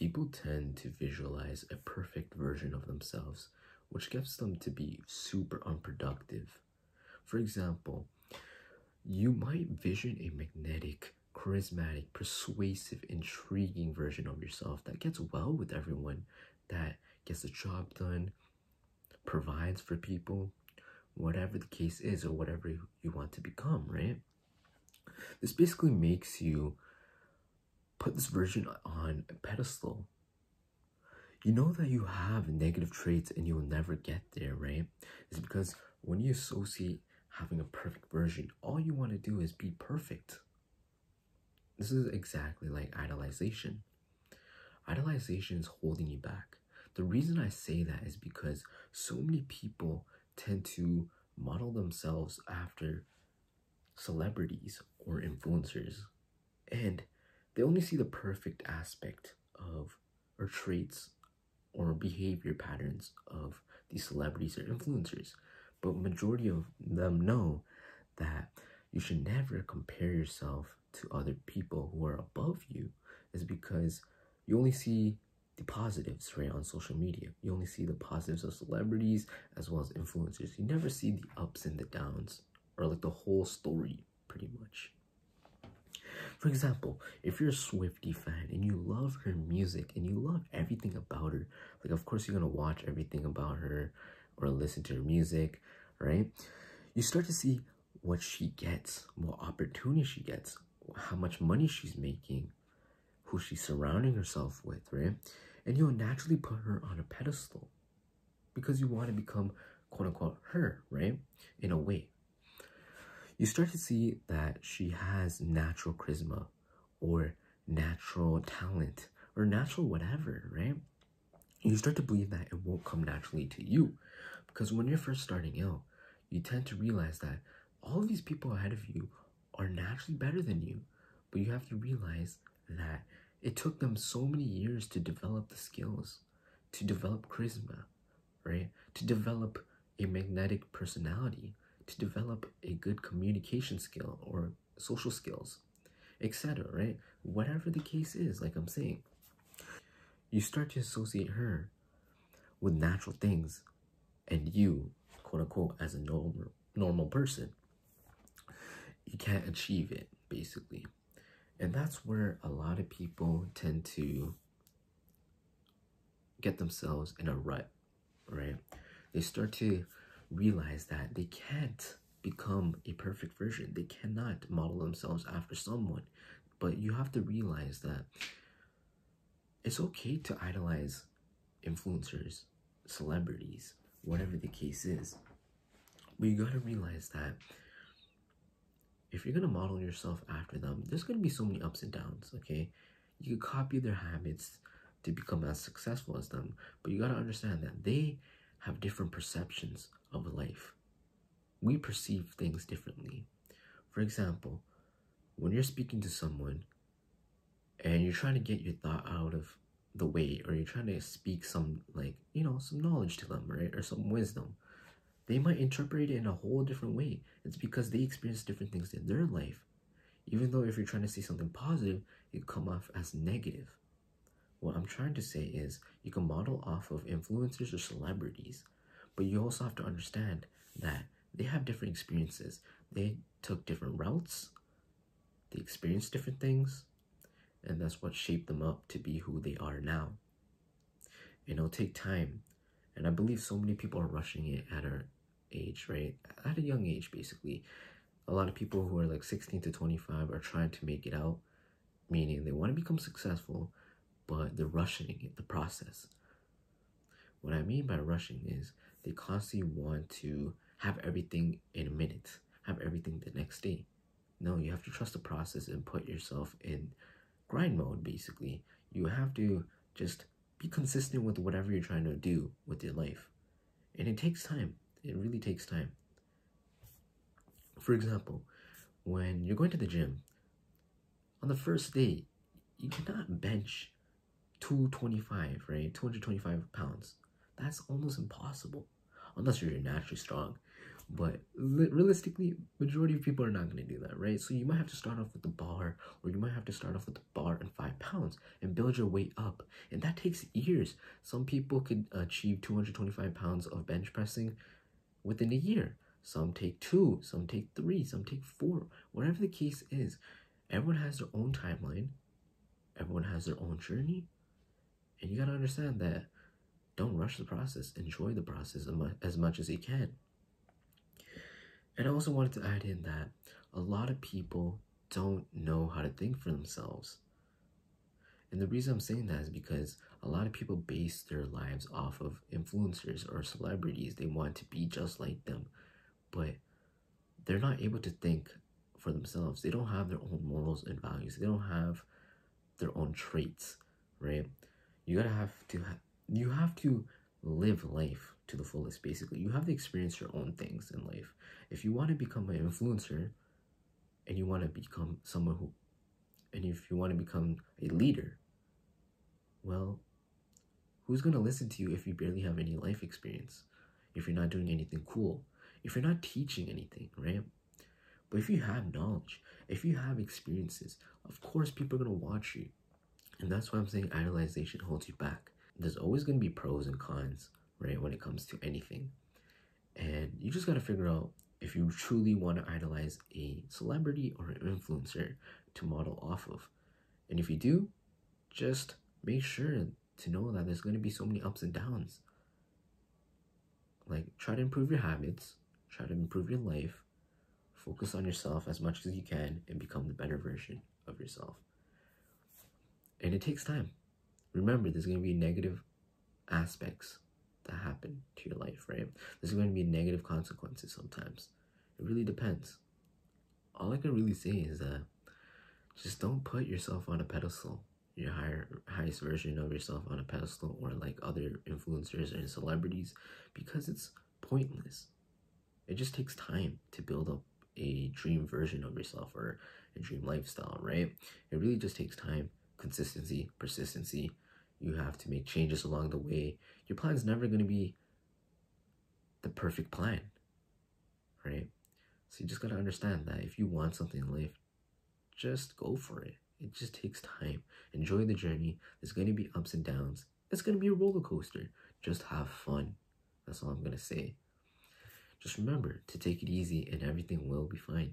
people tend to visualize a perfect version of themselves, which gets them to be super unproductive. For example, you might vision a magnetic, charismatic, persuasive, intriguing version of yourself that gets well with everyone, that gets the job done, provides for people, whatever the case is, or whatever you want to become, right? This basically makes you put this version on a pedestal. You know that you have negative traits and you'll never get there, right? It's because when you associate having a perfect version, all you want to do is be perfect. This is exactly like idolization. Idolization is holding you back. The reason I say that is because so many people tend to model themselves after celebrities or influencers and they only see the perfect aspect of or traits or behavior patterns of these celebrities or influencers. But majority of them know that you should never compare yourself to other people who are above you is because you only see the positives right on social media. You only see the positives of celebrities as well as influencers. You never see the ups and the downs or like the whole story pretty much for example, if you're a Swiftie fan and you love her music and you love everything about her, like of course you're gonna watch everything about her or listen to her music, right? You start to see what she gets, what opportunity she gets, how much money she's making, who she's surrounding herself with, right? And you'll naturally put her on a pedestal because you want to become quote unquote her, right? In a way. You start to see that she has natural charisma or natural talent or natural whatever, right? You start to believe that it won't come naturally to you because when you're first starting out, you tend to realize that all of these people ahead of you are naturally better than you. But you have to realize that it took them so many years to develop the skills, to develop charisma, right? To develop a magnetic personality, to develop a good communication skill or social skills, etc., right? Whatever the case is, like I'm saying, you start to associate her with natural things and you, quote unquote, as a normal normal person, you can't achieve it, basically. And that's where a lot of people tend to get themselves in a rut, right? They start to realize that they can't become a perfect version. They cannot model themselves after someone. But you have to realize that it's okay to idolize influencers, celebrities, whatever the case is. But you gotta realize that if you're gonna model yourself after them, there's gonna be so many ups and downs, okay? You could copy their habits to become as successful as them, but you gotta understand that they have different perceptions of life. We perceive things differently. For example, when you're speaking to someone and you're trying to get your thought out of the way or you're trying to speak some like you know some knowledge to them right or some wisdom they might interpret it in a whole different way it's because they experience different things in their life even though if you're trying to say something positive it come off as negative what i'm trying to say is you can model off of influencers or celebrities but you also have to understand that they have different experiences they took different routes they experienced different things and that's what shaped them up to be who they are now. And it'll take time. And I believe so many people are rushing it at our age, right? At a young age, basically. A lot of people who are like 16 to 25 are trying to make it out, meaning they want to become successful, but they're rushing it, the process. What I mean by rushing is they constantly want to have everything in a minute, have everything the next day. No, you have to trust the process and put yourself in grind mode basically. You have to just be consistent with whatever you're trying to do with your life. And it takes time. It really takes time. For example, when you're going to the gym, on the first day, you cannot bench 225, right? 225 pounds. That's almost impossible unless you're naturally strong. But realistically, majority of people are not going to do that, right? So you might have to start off with the bar, or you might have to start off with the bar and five pounds and build your way up. And that takes years. Some people could achieve 225 pounds of bench pressing within a year. Some take two, some take three, some take four. Whatever the case is, everyone has their own timeline, everyone has their own journey. And you got to understand that don't rush the process, enjoy the process as much as you can. And I also wanted to add in that a lot of people don't know how to think for themselves. And the reason I'm saying that is because a lot of people base their lives off of influencers or celebrities. They want to be just like them, but they're not able to think for themselves. They don't have their own morals and values. They don't have their own traits, right? You gotta have to, ha- you have to live life to the fullest, basically. You have to experience your own things in life. If you want to become an influencer and you want to become someone who, and if you want to become a leader, well, who's going to listen to you if you barely have any life experience? If you're not doing anything cool? If you're not teaching anything, right? But if you have knowledge, if you have experiences, of course people are going to watch you. And that's why I'm saying idolization holds you back. There's always going to be pros and cons, right, when it comes to anything. And you just got to figure out if you truly want to idolize a celebrity or an influencer to model off of. And if you do, just make sure to know that there's going to be so many ups and downs. Like, try to improve your habits, try to improve your life, focus on yourself as much as you can, and become the better version of yourself. And it takes time. Remember, there's going to be negative aspects that happen to your life, right? There's going to be negative consequences sometimes. It really depends. All I can really say is that just don't put yourself on a pedestal, your higher highest version of yourself on a pedestal or like other influencers and celebrities because it's pointless. It just takes time to build up a dream version of yourself or a dream lifestyle, right? It really just takes time, consistency, persistency, you have to make changes along the way. Your plan's never going to be the perfect plan, right? So you just got to understand that if you want something in life, just go for it. It just takes time. Enjoy the journey. There's going to be ups and downs. It's going to be a roller coaster. Just have fun. That's all I'm going to say. Just remember to take it easy and everything will be fine.